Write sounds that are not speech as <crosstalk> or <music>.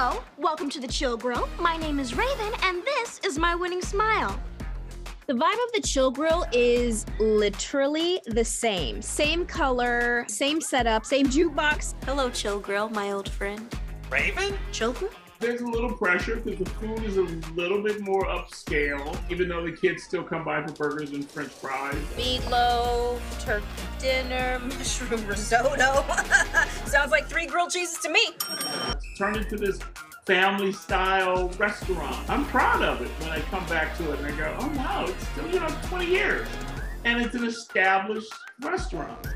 Hello, welcome to the Chill Grill. My name is Raven, and this is my winning smile. The vibe of the Chill Grill is literally the same. Same color, same setup, same jukebox. Hello, Chill Grill, my old friend. Raven? Chill Grill? There's a little pressure because the food is a little bit more upscale, even though the kids still come by for burgers and french fries. Meatloaf, turkey dinner, <laughs> mushroom risotto. <laughs> Grilled cheeses to me. Turned into this family style restaurant. I'm proud of it when I come back to it and I go, oh wow, it's still, you know, 20 years. And it's an established restaurant.